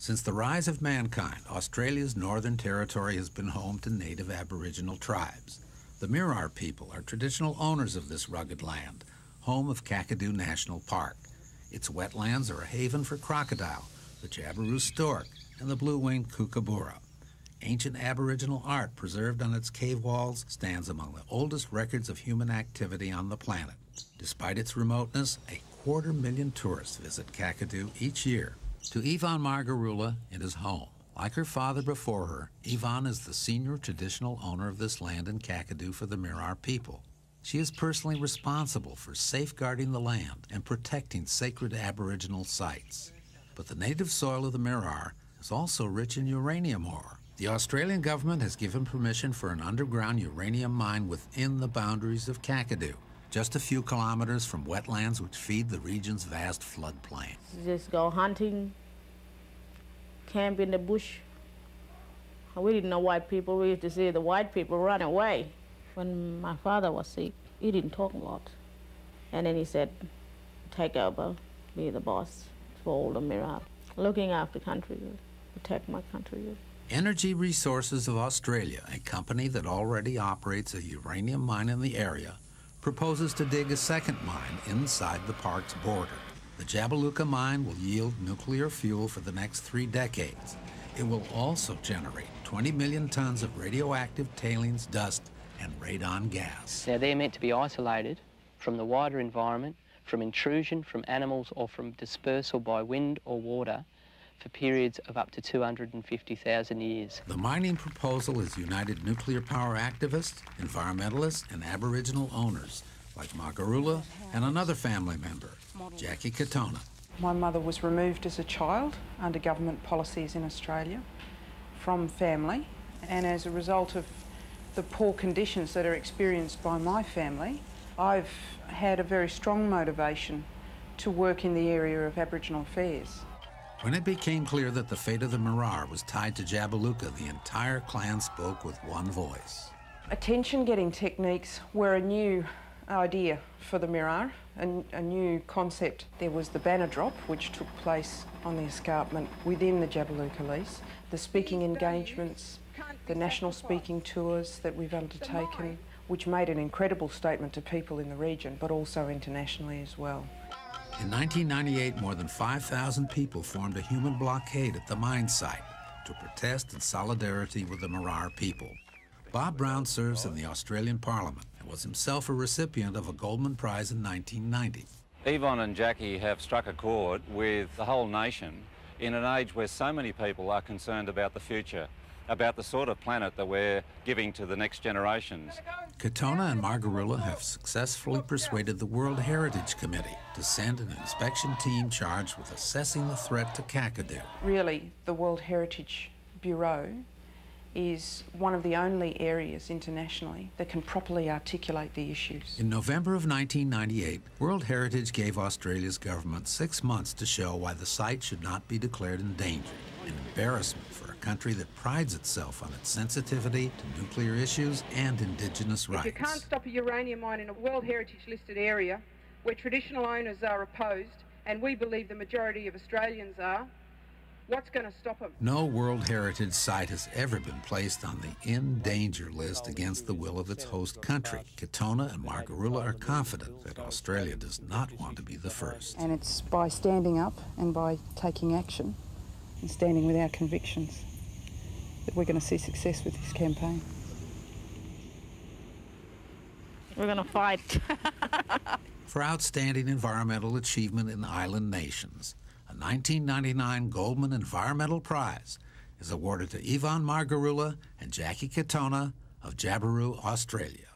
Since the rise of mankind, Australia's Northern Territory has been home to native Aboriginal tribes. The Mirrar people are traditional owners of this rugged land, home of Kakadu National Park. Its wetlands are a haven for crocodile, the Jabiru stork, and the blue-winged kookaburra. Ancient Aboriginal art preserved on its cave walls stands among the oldest records of human activity on the planet. Despite its remoteness, a quarter million tourists visit Kakadu each year. To Yvonne Margarula, it is home. Like her father before her, Yvonne is the senior traditional owner of this land in Kakadu for the Mirrar people. She is personally responsible for safeguarding the land and protecting sacred Aboriginal sites. But the native soil of the Mirrar is also rich in uranium ore. The Australian government has given permission for an underground uranium mine within the boundaries of Kakadu, just a few kilometers from wetlands which feed the region's vast floodplain. Just go hunting, camp in the bush. We didn't know white people. We used to see the white people run away. When my father was sick, he didn't talk a lot. And then he said, take over, be the boss for all the Mirrar. Looking after country, protect my country. Energy Resources of Australia, a company that already operates a uranium mine in the area, proposes to dig a second mine inside the park's border. The Jabiluka mine will yield nuclear fuel for the next three decades. It will also generate 20 million tons of radioactive tailings, dust, and radon gas. Now, they're meant to be isolated from the wider environment, from intrusion from animals or from dispersal by wind or water for periods of up to 250,000 years. The mining proposal has united nuclear power activists, environmentalists, and Aboriginal owners like Margarula and another family member, Jacqui Katona. My mother was removed as a child under government policies in Australia from family, and as a result of the poor conditions that are experienced by my family, I've had a very strong motivation to work in the area of Aboriginal affairs. When it became clear that the fate of the Mirrar was tied to Jabiluka, the entire clan spoke with one voice. Attention-getting techniques were a new idea for the Mirrar, a, a new concept. There was the banner drop, which took place on the escarpment within the Jabiluka lease, the speaking engagements, the national speaking tours that we've undertaken, which made an incredible statement to people in the region, but also internationally as well. In 1998, more than 5,000 people formed a human blockade at the mine site to protest in solidarity with the Mirrar people. Bob Brown serves in the Australian Parliament and was himself a recipient of a Goldman Prize in 1990. Yvonne and Jacqui have struck a chord with the whole nation in an age where so many people are concerned about the future, about the sort of planet that we're giving to the next generations. Katona and Margarula have successfully persuaded the World Heritage Committee to send an inspection team charged with assessing the threat to Kakadu. Really, the World Heritage Bureau is one of the only areas internationally that can properly articulate the issues. In November of 1998, World Heritage gave Australia's government six months to show why the site should not be declared endangered, an embarrassment for a country that prides itself on its sensitivity to nuclear issues and indigenous rights. If you can't stop a uranium mine in a World Heritage listed area where traditional owners are opposed, and we believe the majority of Australians are, What's going to stop them? No World Heritage Site has ever been placed on the in danger list against the will of its host country. Katona and Margarula are confident that Australia does not want to be the first. And it's by standing up and by taking action and standing with our convictions that we're going to see success with this campaign. We're going to fight. For outstanding environmental achievement in island nations, a 1999 Goldman Environmental Prize is awarded to Yvonne Margarula and Jacqui Katona of Jabiru, Australia.